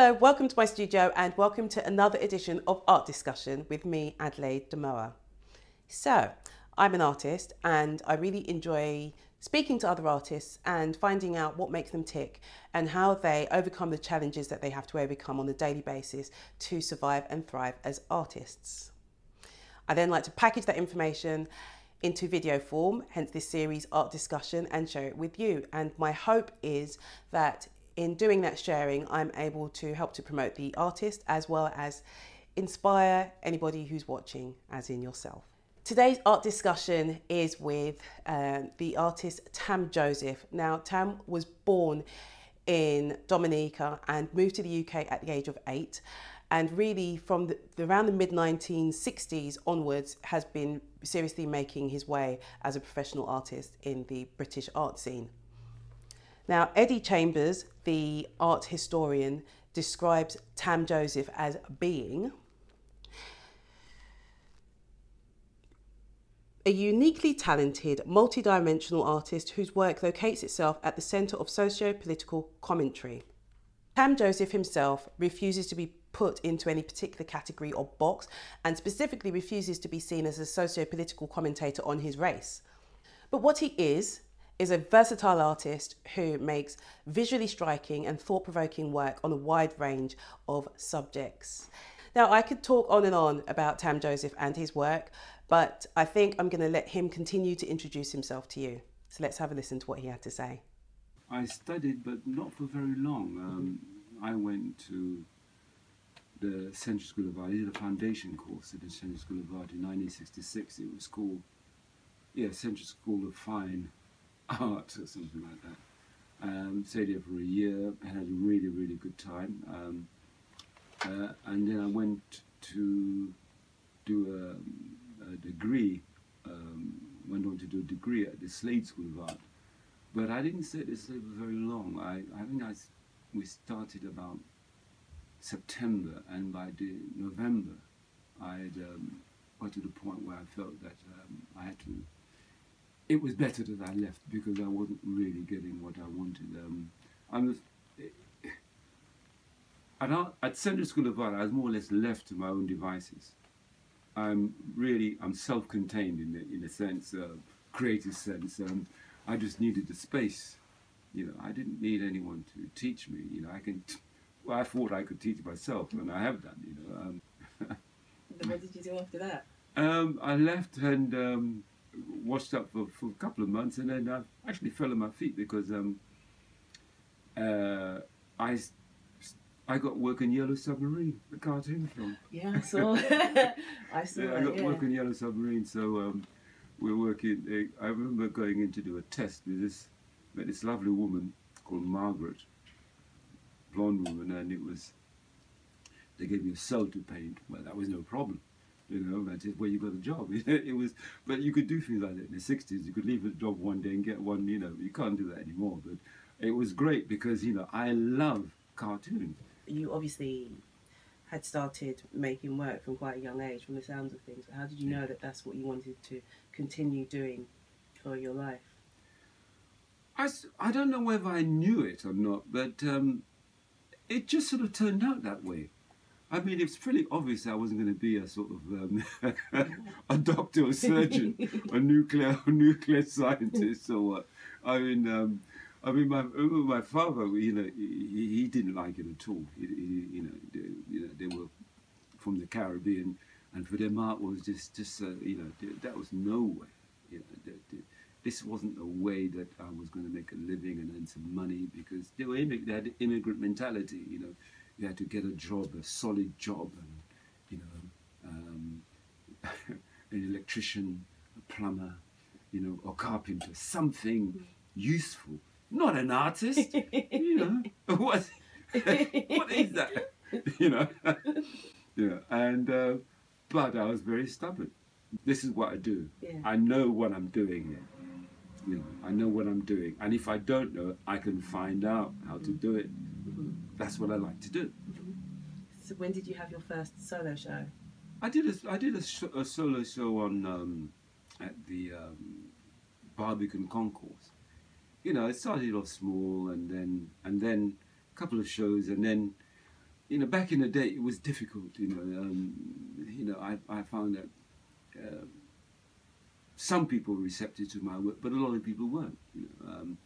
Hello, welcome to my studio and welcome to another edition of Art Discussion with me, Adelaide Damoah. So, I'm an artist and I really enjoy speaking to other artists and finding out what makes them tick and how they overcome the challenges that they have to overcome on a daily basis to survive and thrive as artists. I then like to package that information into video form, hence this series art discussion, and share it with you. And my hope is that in doing that sharing, I'm able to help to promote the artist as well as inspire anybody who's watching, as in yourself. Today's art discussion is with uh, the artist Tam Joseph. Now, Tam was born in Dominica and moved to the UK at the age of eight and really from the, around the mid 1960s onwards has been seriously making his way as a professional artist in the British art scene. Now, Eddie Chambers, the art historian, describes Tam Joseph as being a uniquely talented, multidimensional artist whose work locates itself at the centre of socio political commentary. Tam Joseph himself refuses to be put into any particular category or box and specifically refuses to be seen as a socio political commentator on his race. But what he is, is a versatile artist who makes visually striking and thought provoking work on a wide range of subjects. Now, I could talk on and on about Tam Joseph and his work, but I think I'm going to let him continue to introduce himself to you. So let's have a listen to what he had to say. I studied, but not for very long. Um, I went to the Central School of Art. I did a foundation course at the Central School of Art in 1966. It was called, yeah, Central School of Fine Art or something like that. Um, stayed there for a year had a really, really good time. Um, uh, and then I went to do a, a degree, um, went on to do a degree at the Slade School of Art. But I didn't stay at the Slade for very long. I, I think I, we started about September, and by the November, I had um, got to the point where I felt that um. It was better that I left because I wasn't really getting what I wanted. Um, I was at, our, at Central School of Art. I was more or less left to my own devices. I'm really I'm self-contained in the, in a sense, uh, creative sense. Um, I just needed the space. You know, I didn't need anyone to teach me. You know, I can. Well, I thought I could teach myself, and I have done. You know. Um, what did you do after that? Um, I left and um, washed up for, for a couple of months, and then I actually fell on my feet because um, uh, I I got work in Yellow Submarine, the cartoon film. Yeah, I saw. I saw. Yeah, I got yeah. work in Yellow Submarine, so um, we're working. Uh, I remember going in to do a test with this met this lovely woman called Margaret, blonde woman, and it was, they gave me a cell to paint. Well, that was no problem. You know, that's where you got a job. it was, but you could do things like that in the 60s. You could leave a job one day and get one, you know, you can't do that anymore. But it was great because, you know, I love cartoons. You obviously had started making work from quite a young age from the sounds of things. How did you know that that's what you wanted to continue doing for your life? I, I don't know whether I knew it or not, but um, it just sort of turned out that way. I mean, it's pretty obvious I wasn't going to be a sort of um, a doctor or surgeon, a nuclear nuclear scientist or what. I mean, um, I mean, my my father, you know, he, he didn't like it at all. He, he, you know, they, you know, they were from the Caribbean, and for them art was just just uh, you know that was no way. You know, they, they, this wasn't a way that I was going to make a living and earn some money because they were they had immigrant mentality. You know, you had to get a job, a solid job, and you know, um, an electrician, a plumber, you know, a carpenter, something useful, not an artist. you know, what what is that? you know, yeah, and uh, but I was very stubborn. This is what I do. Yeah. I know what I'm doing you know, I know what I'm doing. And if I don't know, I can find out how to do it. That's what I like to do. So when did you have your first solo show? I did a, I did a, sh- a solo show on um, at the um, Barbican Concourse. You know, it started off small, and then and then a couple of shows, and then you know, back in the day, it was difficult. You know, um, you know, I, I found that uh, some people were receptive to my work, but a lot of people weren't. You know, um,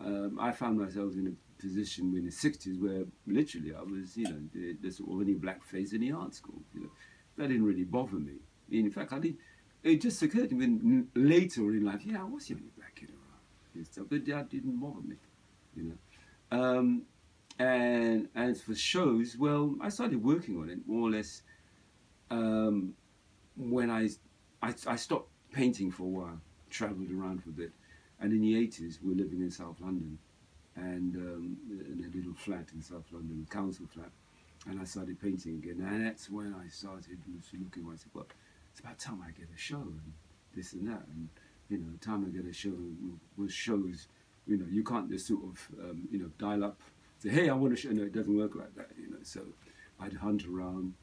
um, I found myself in a position in the '60s where literally I was, you know, the, only black face in the art school. You know, that didn't really bother me. In fact, I didn't. It just occurred to me later in life, yeah, I was the only black kid around, stuff, but that didn't bother me. You know. Um, and as for shows, well, I started working on it more or less um, when I, I, I stopped painting for a while, travelled around for a bit, and in the 80s we were living in South London, and um, in a little flat in South London, a council flat, and I started painting again, and that's when I started looking. I said, well, it's about time I get a show and this and that, and you know, time I get a show with shows, you know, you can't just sort of um, you know dial up say, hey, I want to show. No, it doesn't work like that, you know. So I'd hunt around,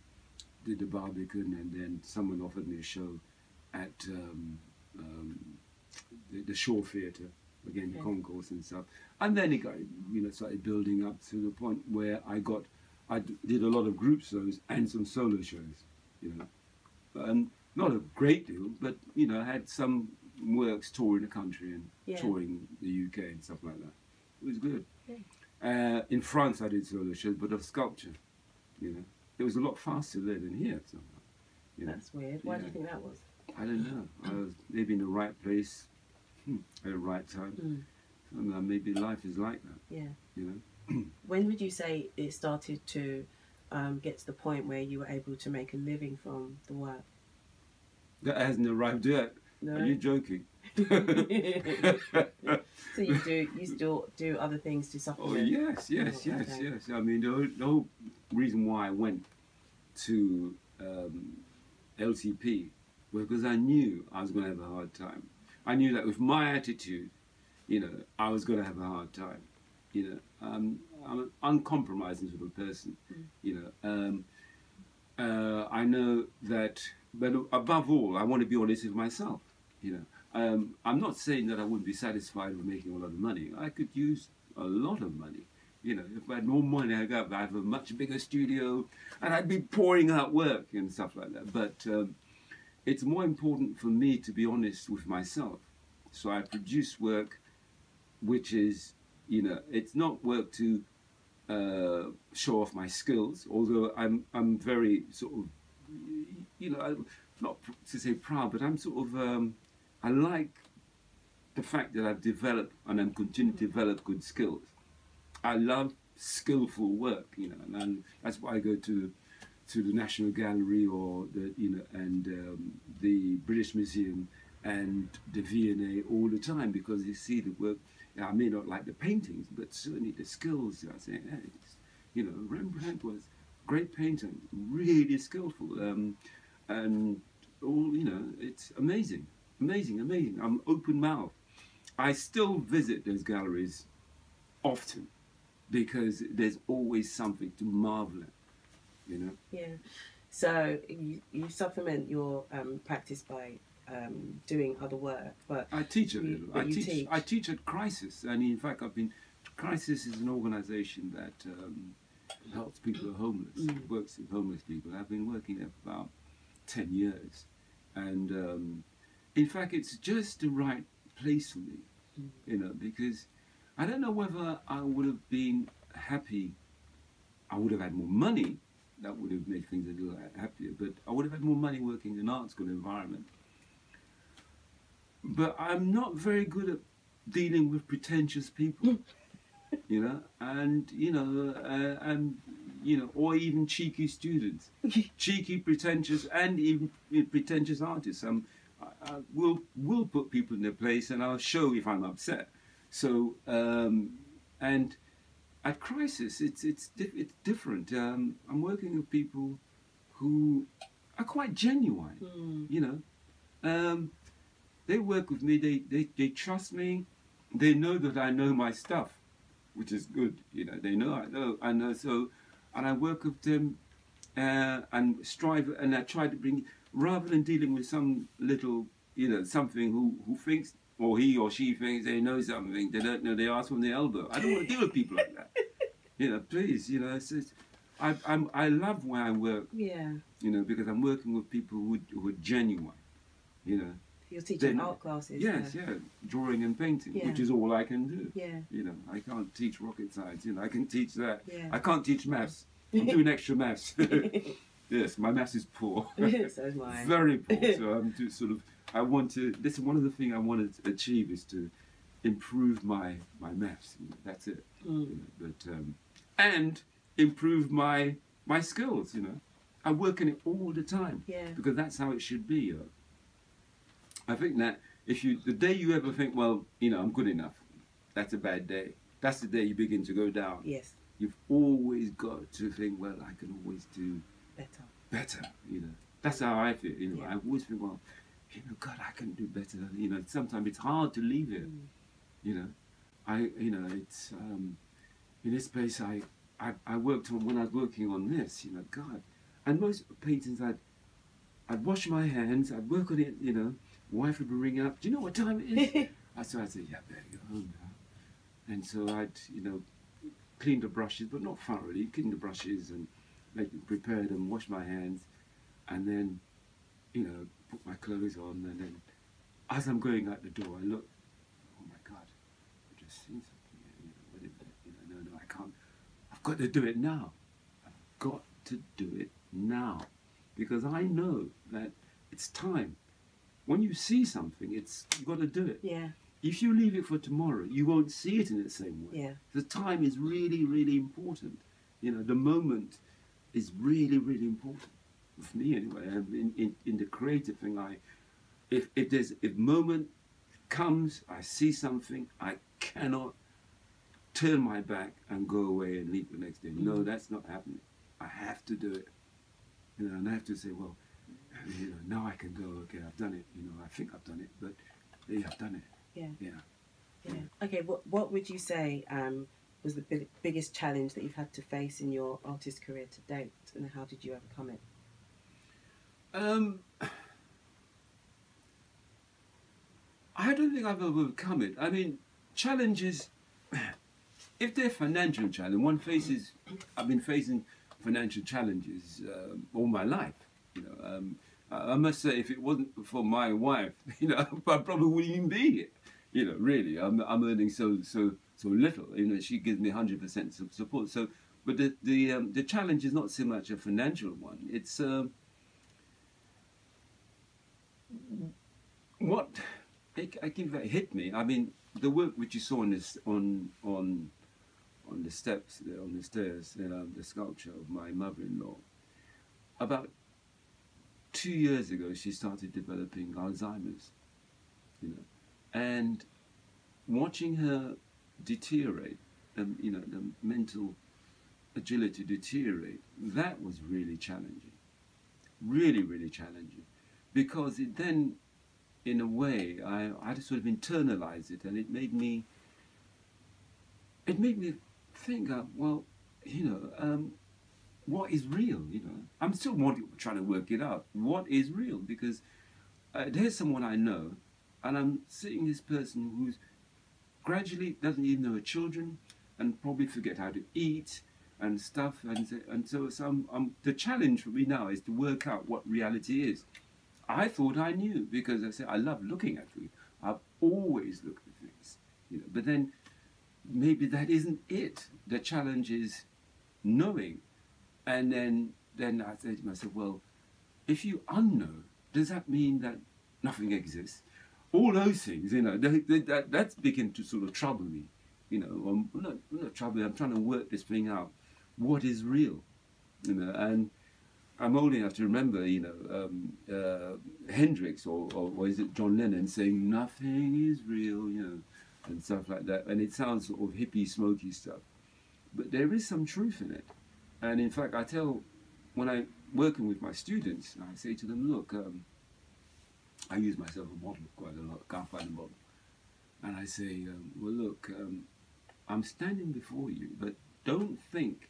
did the Barbican, and then someone offered me a show at um, um, the, the Shaw Theatre, again, the concourse and stuff. And then it got, you know, started building up to the point where I got, I did a lot of group shows and some solo shows, you know. And not a great deal, but, you know, I had some works touring the country and yeah. touring the UK and stuff like that. It was good. Uh, in France, I did solo shows, but of sculpture. You know, it was a lot faster there than here. Somehow. You know? That's weird. Why yeah. do you think that was? I don't know. I was maybe in the right place hmm, at the right time. Mm. maybe life is like that. Yeah. You know. when would you say it started to um, get to the point where you were able to make a living from the work? That hasn't arrived yet. No. Are you joking? so you do you still do other things to supplement? Oh yes, yes, oh, yes, okay. yes. I mean the whole, the whole, reason why I went to um, LTP was because I knew I was going to have a hard time. I knew that with my attitude, you know, I was going to have a hard time. You know, um, I'm an uncompromising sort of person. Mm. You know, um, uh, I know that, but above all, I want to be honest with myself. You know, um, I'm not saying that I wouldn't be satisfied with making a lot of money. I could use a lot of money. You know, if I had more money, I'd have a much bigger studio, and I'd be pouring out work and stuff like that. But um, it's more important for me to be honest with myself. So I produce work which is, you know, it's not work to uh, show off my skills, although I'm, I'm very sort of, you know, not to say proud, but I'm sort of, um, I like the fact that I've developed and I'm continuing to develop good skills. I love skillful work, you know, and, and that's why I go to to the National Gallery or the you know and um, the British Museum and the V&A all the time because you see the work. I may not like the paintings, but certainly the skills. I say, hey, you know, Rembrandt was great painter, really skillful, um, and all you know, it's amazing. Amazing, amazing. I'm open mouth. I still visit those galleries often because there's always something to marvel at, you know? Yeah. So you, you supplement your um, practice by um, doing other work, but I teach a little. I teach, teach, I teach at Crisis, and in fact, I've been. Crisis is an organisation that um, helps people who are homeless, mm. works with homeless people. I've been working there for about ten years, and um, in fact, it's just the right place for me, mm. you know, because I don't know whether I would have been happy. I would have had more money. That would have made things a little happier. But I would have had more money working in an art school environment. But I'm not very good at dealing with pretentious people, you know, and you know, uh, and you know, or even cheeky students, cheeky, pretentious, and even pretentious artists. Um, I, will will put people in their place, and I'll show if I'm upset. So um, and at Crisis, it's it's it's different. Um, I'm working with people who are quite genuine. Mm. You know, um, they work with me. They, they they trust me. They know that I know my stuff, which is good. You know, they know I know I know. So, and I work with them uh, and strive, and I try to bring rather than dealing with some little, you know, something who, who thinks, or he or she thinks they know something, they don't know, they ask from the elbow. I don't want to deal with people like that. You know, please, you know, it's, it's, I, I'm, I love where I work, Yeah. you know, because I'm working with people who, who are genuine, you know. You're teaching art classes. Yes, yeah. yeah, drawing and painting, Yeah. which is all I can do. Yeah. You know, I can't teach rocket science. You know, I can teach that. Yeah. I can't teach maths. I'm doing extra maths. yes, my maths is poor. so is mine. Very poor. So I'm just sort of. I want to. This is one of the things I want to achieve is to improve my my maths. You know, that's it. Mm. You know, but um, and improve my my skills. You know, I work in it all the time Yeah. because that's how it should be. You know? I think that if you the day you ever think, well, you know, I'm good enough, that's a bad day. That's the day you begin to go down. Yes. You've always got to think, well, I can always do Better. better. You know, that's how I feel. You know, Yeah. I always think, well, you know, God, I can do better. You know, sometimes it's hard to leave it. Mm. You know, I, you know, it's um, in this place. I, I, I worked on when I was working on this. You know, God, and most paintings, I'd, I'd wash my hands. I'd work on it. You know, wife would be ringing up. Do you know what time it is? I so I'd say, yeah, better go home now. And so I'd, you know, clean the brushes, but not thoroughly. Clean the brushes and make prepare them, wash my hands, and then, you know, put my clothes on. And then, as I'm going out the door, I look. Oh my God, I've just seen something. here, You know, what is? You know, no, no, I can't. I've got to do it now. I've got to do it now, because I know that it's time. When you see something, it's you've got to do it. yeah. If you leave it for tomorrow, you won't see it in the same way. Yeah. The time is really, really important. You know, the moment is really, really important for me anyway. In, in, in the creative thing, I if if there's if moment comes, I see something, I cannot turn my back and go away and leave the next day. No, Mhm. that's not happening. I have to do it. You know, and I have to say, well, you know, now I can go. Okay, I've done it. You know, I think I've done it, but yeah, I've done it. Yeah. Yeah. Yeah. Okay. What What would you say um, was the big, biggest challenge that you've had to face in your artist career to date, and how did you overcome it? Um, I don't think I've overcome it. I mean, challenges, if they're financial challenge, one faces, I've been facing financial challenges um, all my life. You know, um, I must say, if it wasn't for my wife, you know, I probably wouldn't even be here. You know, really, I'm, I'm earning so so so little. You know, she gives me 100% support. So, but the the um, the challenge is not so much a financial one. It's um, what it, I think that hit me. I mean, the work which you saw on this on on on the steps on the stairs, know, the sculpture of my mother-in-law. About two years ago, she started developing Alzheimer's. You know, and watching her deteriorate, um, you know, the mental agility deteriorate, that was really challenging. Really, really challenging, because it then in a way, I, I had to sort of internalize it, and it made me. It made me think, uh, well, you know, um, what is real? You know, I'm still wanting, trying to work it out. What is real? Because uh, there's someone I know, and I'm seeing this person who's gradually doesn't even know her children, and probably forget how to eat and stuff, and and so, so I'm, I'm, the challenge for me now is to work out what reality is. I thought I knew because I said I love looking at food. I've always looked at things, you know. But then maybe that isn't it. The challenge is knowing, and then then I said to myself, well, if you unknow, does that mean that nothing exists? All those things, you know, they, they, that that's begin to sort of trouble me, you know. I'm not, I'm not trouble. I'm trying to work this thing out. What is real, you know, and. I'm old enough to remember, you know, um, uh, Hendrix or, or, or is it John Lennon saying nothing is real, you know, and stuff like that. And it sounds sort of hippie, smoky stuff, but there is some truth in it. And in fact, I tell when I'm working with my students, I say to them, look, um, I use myself a model quite a lot. Can't find a model, and I say, um, well, look, um, I'm standing before you, but don't think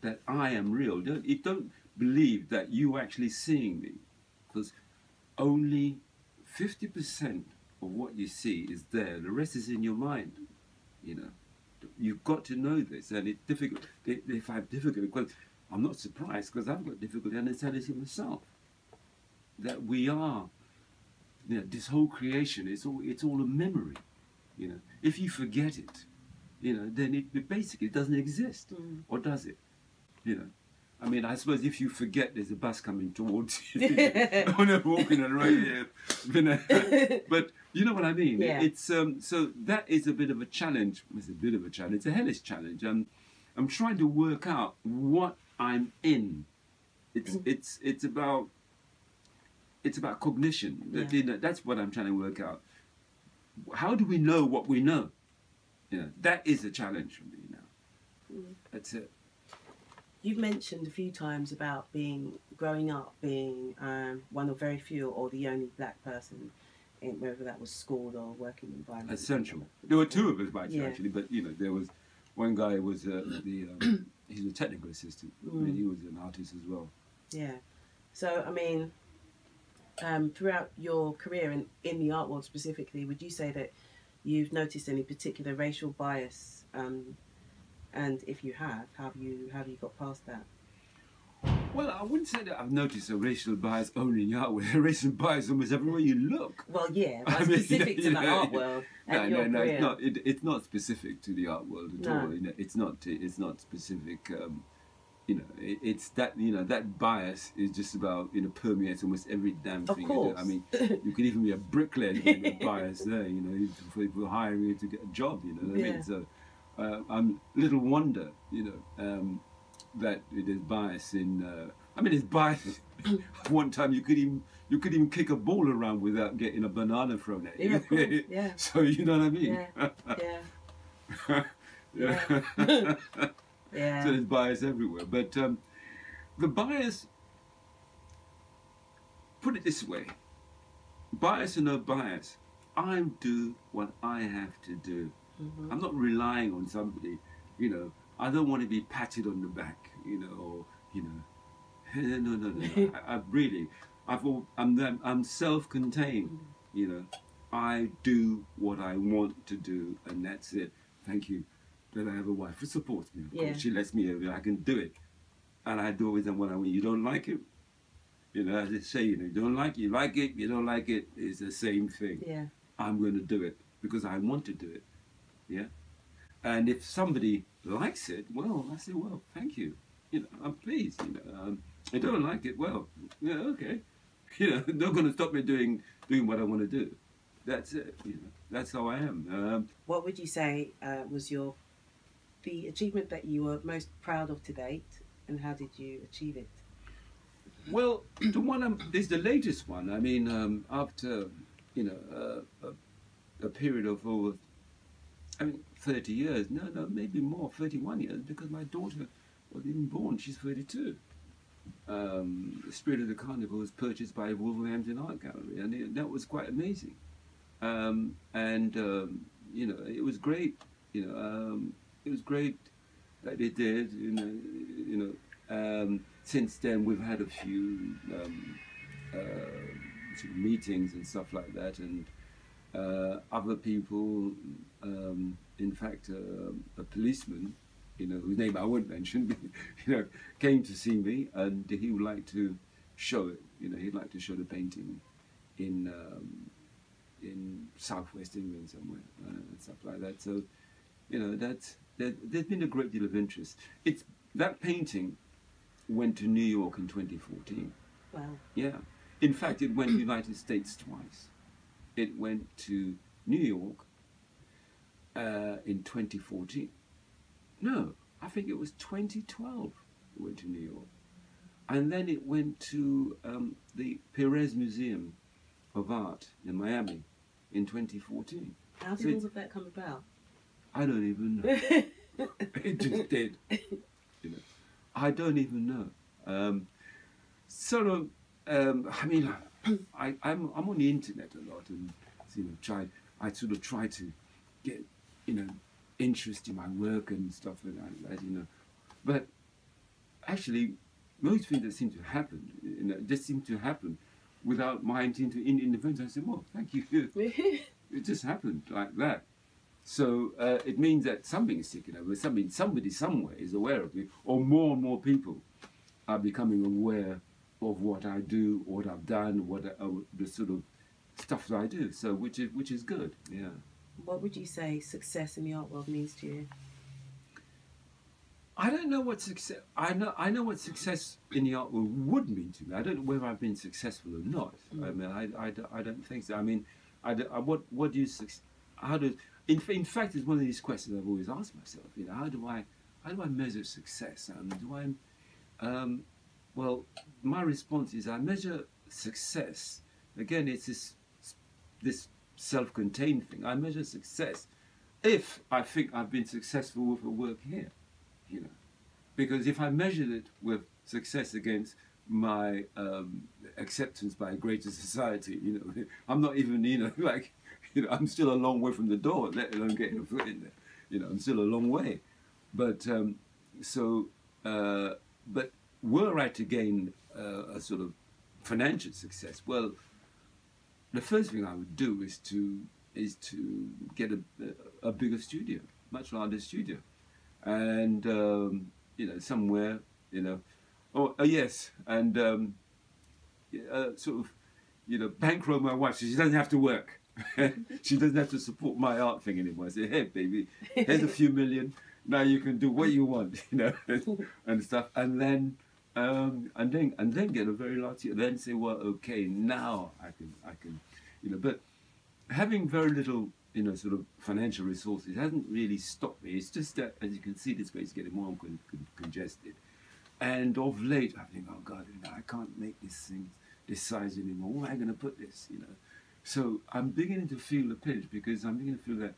that I am real. Don't, it don't believe that you are actually seeing me because only 50% of what you see is there the rest is in your mind you know you've got to know this and it's difficult if i have difficult because I'm not surprised because I've got difficulty understanding myself. That we are, you know, this whole creation is all it's all a memory. You know, if you forget it, you know, then it, it basically doesn't exist, Mm. or does it? You know, I mean, I suppose if you forget there's a bus coming towards you, when they're walking on the road, yeah, you know, but you know what I mean. Yeah. It's um, so that is a bit of a challenge. It's a bit of a challenge. It's a hellish challenge. Um, I'm trying to work out what I'm in. It's it's it's about it's about cognition. Yeah. you know, that's what I'm trying to work out. How do we know what we know? You know, that is a challenge for me now. Mm. That's it. You've mentioned a few times about being growing up being um, one of very few or the only black person in whether that was school or working environment. Essential. There were two of us back Yeah. actually, but you know, there was one guy was uh, the um, he's a technical assistant. I mean, Mm. he was an artist as well. Yeah. So I mean, um, throughout your career in in the art world specifically, would you say that you've noticed any particular racial bias? And if you have, have you have you got past that? Well, I wouldn't say that I've noticed a racial bias only in a racial bias almost everywhere you look. Well, yeah, I mean, specific you to know, the art world No, and no, no. career. It's not. It, it's not specific to the art world at No. all. You know, it's not. It's not specific. Um, you know, it, it's that. You know, that bias is just about. You know, permeates almost every damn thing. do. course. I mean, you could even be a bricklayer with a bias there. You know, for people hiring you to get a job. You know what I mean? So, uh, I'm little wonder. You know. Um, that it is bias in. Uh, I mean, it's bias. One time you could even you could even kick a ball around without getting a banana thrown at you. Yeah, yeah. so you know what I mean. Yeah, yeah, Yeah. yeah. so there's bias everywhere. But um, the bias, put it this way bias or no bias, I do what I have to do. Mhm. I'm not relying on somebody, you know, I don't want to be patted on the back, you know, or, you know, no, no, no, no. I, I really, I've, I'm, I'm self-contained, you know. I do what I want to do, and that's it. Thank you that I have a wife who supports me. Yeah. she lets me know that I can do it, and I do it with them what I want. You don't like it, you know. As they say, you know, you don't like it, you like it, you don't like it. It's the same thing. yeah. I'm going to do it because I want to do it. Yeah. And if somebody likes it, well, I say, well, thank you. You know, I'm pleased. You know, um, I don't like it. Well, yeah, okay. You know, they're not going to stop me doing doing what I want to do. That's it. You know, that's how I am. Um, What would you say uh, was your the achievement that you were most proud of to date, and how did you achieve it? Well, the one I'm, is the latest one. I mean, um, after you know uh, a, a period of over, I mean, thirty years. No, no, maybe more, thirty-one years, because my daughter was even born. She's thirty-two. Um, the Spirit of the Carnival was purchased by Wolverhampton Art Gallery, and it, that was quite amazing. Um, and um, you know, it was great. You know, um, it was great that they did. You know, you know. Um, since then, we've had a few um, uh, sort of meetings and stuff like that, and other people. Um, in fact, uh, a policeman, you know, whose name I won't mention, you know, came to see me, and he would like to show it. You know, he'd like to show the painting in um, in southwest England somewhere uh, and stuff like that. So, you know, that's there, there's been a great deal of interest. It's that painting went to New York in 2014. Wow. Yeah. In fact, it went to the United States twice. It went to New York uh, in 2014. No, I think it was 2012 it went to New York. And then it went to um, the Perez Museum of Art in Miami in 2014. How did So all of that come about? I don't even know. it just did. You know, I don't even know. Um, sort of. Um, I mean, I, I'm I'm on the internet a lot, and you know, try. I sort of try to get you know interest in my work and stuff like that. You know, but actually, most things that seem to happen, you know, just seem to happen without my intent to in intervention. I said, well, thank you. it just happened like that. So uh, it means that something is ticking over. Something, somebody somewhere is aware of me, or more and more people are becoming aware of what I do, what I've done, what I, uh, the sort of stuff that I do. So which is which is good. Yeah. What would you say success in the art world means to you? I don't know what success. I know. I know what success in the art world would mean to me. I don't know whether I've been successful or not. Mm. I mean, I, I, I, don't think so. I mean, I, I what what do you how do in, in fact it's one of these questions I've always asked myself. You know, how do I how do I measure success? Um, do I um, well, my response is I measure success. Again, it's this this self-contained thing. I measure success if I think I've been successful with a work here, you know, because if I measured it with success against my um, acceptance by a greater society, you know, I'm not even, you know, like, you know, I'm still a long way from the door, let alone getting a foot in there. You know, I'm still a long way. But um, so, uh, but were I to gain uh, a sort of financial success, well, the first thing I would do is to is to get a, a bigger studio, much larger studio, and um, you know somewhere, you know, oh, uh, yes, and um, uh, sort of, you know, bankroll my wife so she doesn't have to work. she doesn't have to support my art thing anymore. I say, hey, baby, here's a few million. Now you can do what you want, you know, and stuff. And then um, and then and then get a very large then say well okay now I can I can you know but having very little you know sort of financial resources hasn't really stopped me. It's just that as you can see this place getting more con con congested. And of late I think oh god I can't make this thing this size anymore. Where am I going to put this you know? So I'm beginning to feel the pinch because I'm beginning to feel that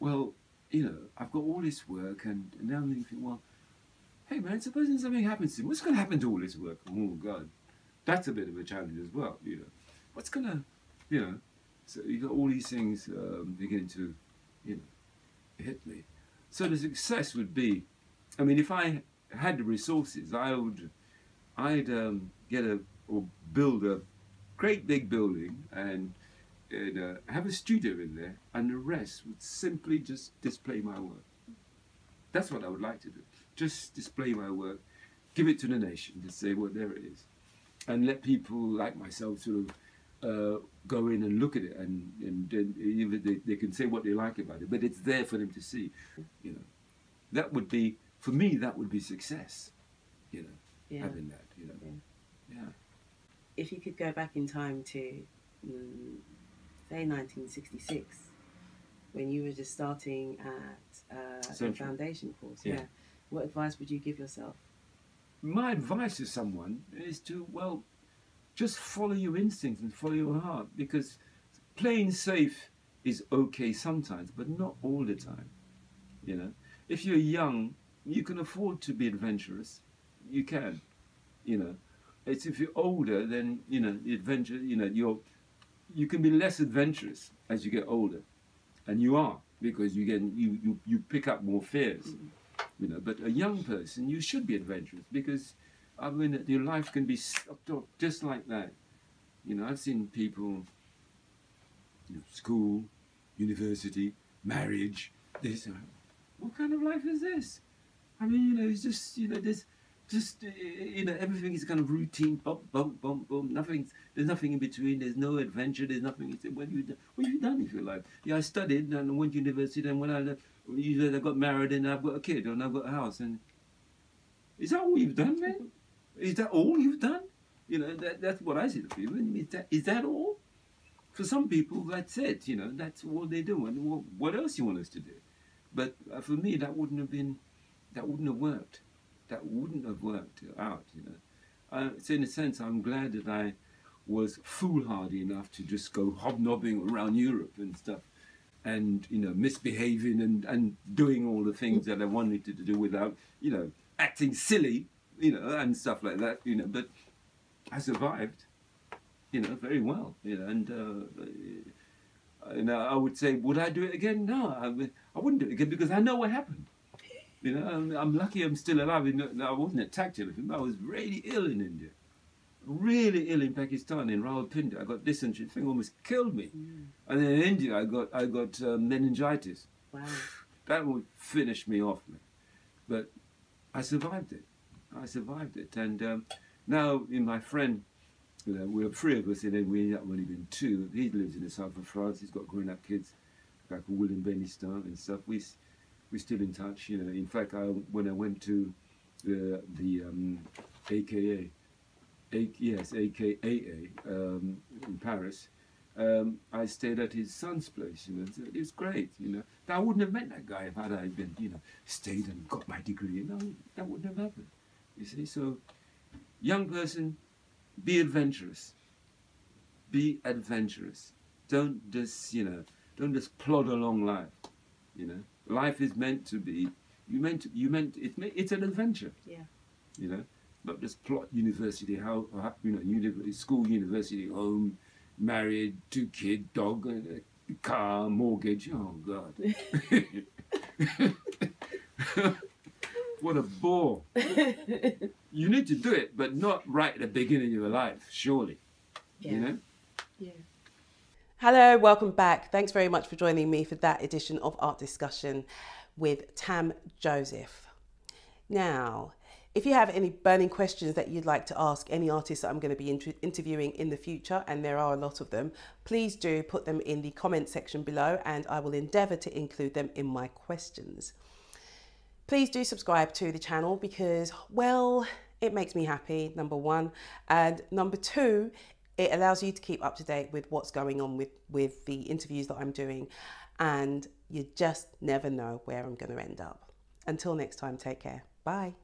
well you know I've got all this work and, and now I'm thinking well hey man, supposing something happens to him, what's going to happen to all his work? Oh God, that's a bit of a challenge as well. You know, what's going to, you know, so you got all these things um, beginning to, you know, hit me. So the success would be, I mean, if I had the resources, I would, I'd um, get a or build a great big building and. and uh, have a studio in there, and the rest would simply just display my work. That's what I would like to do just display my work, give it to the nation to say, well, there it is. And let people like myself sort of uh, go in and look at it and, and, they, they can say what they like about it, but it's there for them to see, you know. That would be, for me, that would be success, you know, yeah. having that, you know. Yeah. yeah. If you could go back in time to, mm, say, 1966, when you were just starting at uh, a foundation course, yeah. yeah what advice would you give yourself? My advice to someone is to, well, just follow your instincts and follow your heart because playing safe is okay sometimes, but not all the time. You know, if you're young, you can afford to be adventurous. You can, you know. It's if you're older, then you know the adventure. You know, you're you can be less adventurous as you get older, and you are because you get you you, you pick up more fears. Mm -hmm you know. But a young person, you should be adventurous because, I mean, your life can be sucked off just like that. You know, I've seen people, you know, school, university, marriage. This, what kind of life is this? I mean, you know, it's just, you know, there's just, eh, eh, you know, everything is kind of routine, bump, bump, bump, bump. Nothing, there's nothing in between. There's no adventure. There's nothing. What have you done? What have you done with your life? Yeah, I studied and went to university. And when I left, you said I got married and I've got a kid and I've got a house. And is that all you've done, man? Is that all you've done? You know, that, that's what I say to people. Is that, is that all? For some people, that's it. You know, that's all they do. And what, what else you want us to do? But uh, for me, that wouldn't have been, that wouldn't have worked. That wouldn't have worked out. You know, uh, so in a sense, I'm glad that I was foolhardy enough to just go hobnobbing around Europe and stuff and you know misbehaving and, and doing all the things that I wanted to do without you know acting silly you know and stuff like that you know but I survived you know very well you know and uh, and I would say would I do it again? No I, I wouldn't do it again because I know what happened. You know I'm, I'm lucky I'm still alive I wasn't attacked anything I was really ill in India really ill in Pakistan in Rawalpindi. I got dysentery. The thing almost killed me. Mm. And then in India, I got I got um, meningitis. Wow. That would finish me off, man. But I survived it. I survived it. And um, now, in my friend, you know, we're three of us, and then we ended up only being two. He lives in the south of France. He's got grown up kids, called William Benistan and stuff. We we're still in touch. You know, in fact, I, when I went to the the um, AKA, A, yes, AKAA um, in Paris, um, I stayed at his son's place. You know, so it was great. You know, now, I wouldn't have met that guy if had I'd been, you know, stayed and got my degree. You know, that wouldn't have happened. You see, so young person, be adventurous. Be adventurous. Don't just, you know, don't just plod along life. You know, life is meant to be. You meant to, you meant it. It's an adventure. Yeah. You know, not just plot university. How, how you know, university, school, university, home, married, two kid, dog, a car, mortgage. Oh God. what a bore. you need to do it, but not right at the beginning of your life, surely. Yeah. You know? Yeah. Hello, welcome back. Thanks very much for joining me for that edition of Art Discussion with Tam Joseph. Now, if you have any burning questions that you'd like to ask any artists that I'm going to be inter- interviewing in the future, and there are a lot of them, please do put them in the comment section below and I will endeavour to include them in my questions. Please do subscribe to the channel because, well, it makes me happy, number one. And number two, it allows you to keep up to date with what's going on with, with the interviews that I'm doing. And you just never know where I'm going to end up. Until next time, take care. Bye.